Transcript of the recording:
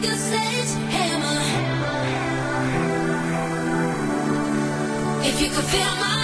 If you could feel my